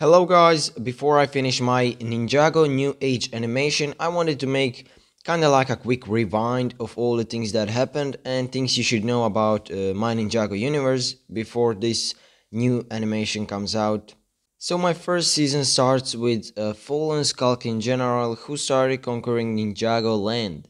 Hello guys, before I finish my Ninjago New Age animation, I wanted to make kinda like a quick rewind of all the things that happened and things you should know about uh, my Ninjago universe before this new animation comes out. So my first season starts with a fallen Skulkin general who started conquering Ninjago land.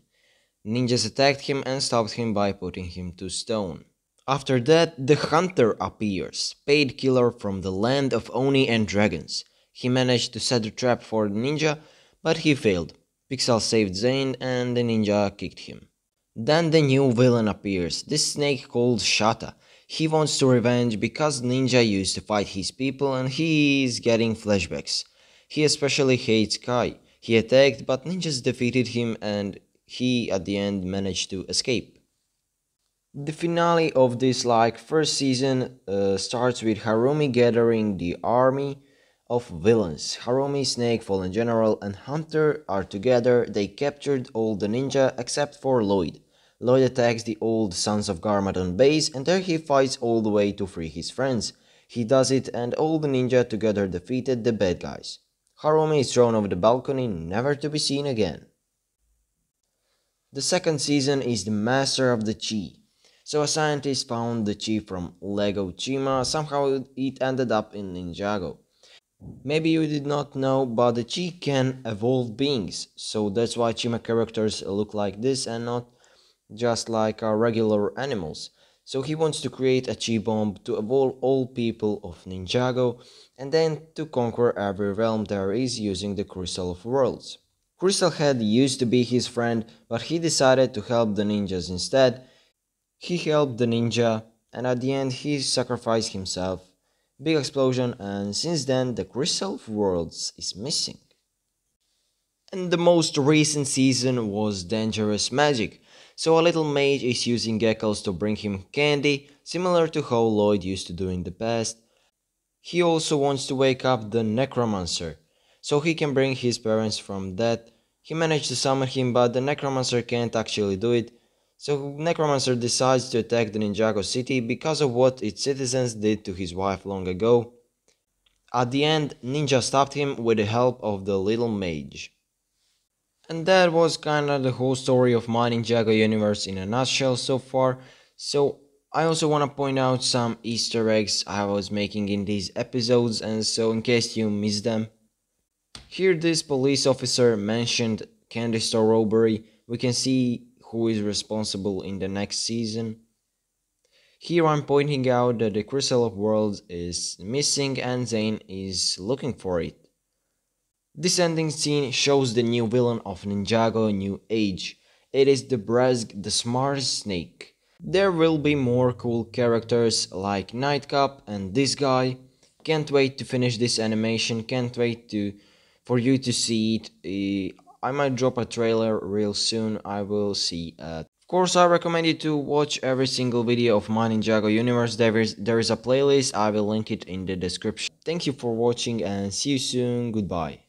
Ninjas attacked him and stopped him by putting him to stone. After that, the Hunter appears, paid killer from the land of Oni and dragons. He managed to set a trap for the ninja, but he failed. Pixel saved Zane and the ninja kicked him. Then the new villain appears, this snake called Shata. He wants to revenge because Ninja used to fight his people and he is getting flashbacks. He especially hates Kai. He attacked but ninjas defeated him and he at the end managed to escape. The finale of this like first season uh, starts with Harumi gathering the army of villains. Harumi, Snake, Fallen General and Hunter are together. They captured all the ninja except for Lloyd. Lloyd attacks the old Sons of Garmadon base and there he fights all the way to free his friends. He does it and all the ninja together defeated the bad guys. Harumi is thrown over the balcony, never to be seen again. The second season is the Master of the Chi. So a scientist found the chi from Lego Chima, somehow it ended up in Ninjago. Maybe you did not know, but the chi can evolve beings, so that's why Chima characters look like this and not just like our regular animals. So he wants to create a chi bomb to evolve all people of Ninjago and then to conquer every realm there is using the Crystal of Worlds. Crystal Head used to be his friend, but he decided to help the ninjas instead he helped the ninja, and at the end he sacrificed himself. Big explosion, and since then the Crystal of Worlds is missing. And the most recent season was Dangerous Magic, so a little mage is using geckos to bring him candy, similar to how Lloyd used to do in the past. He also wants to wake up the Necromancer, so he can bring his parents from death. He managed to summon him, but the Necromancer can't actually do it, so Necromancer decides to attack the Ninjago city because of what its citizens did to his wife long ago. At the end, Ninja stopped him with the help of the little mage. And that was kinda the whole story of my Ninjago universe in a nutshell so far. So I also wanna point out some easter eggs I was making in these episodes and so in case you missed them. Here this police officer mentioned candy store robbery. We can see who is responsible in the next season. Here I'm pointing out that the Crystal of Worlds is missing and Zane is looking for it. This ending scene shows the new villain of Ninjago New Age. It is the Brezg, the Smart snake. There will be more cool characters like Nightcap and this guy. Can't wait to finish this animation, can't wait to for you to see it. Uh, I might drop a trailer real soon, I will see. Uh, of course, I recommend you to watch every single video of my Ninjago universe, there is, there is a playlist, I will link it in the description. Thank you for watching and see you soon, goodbye.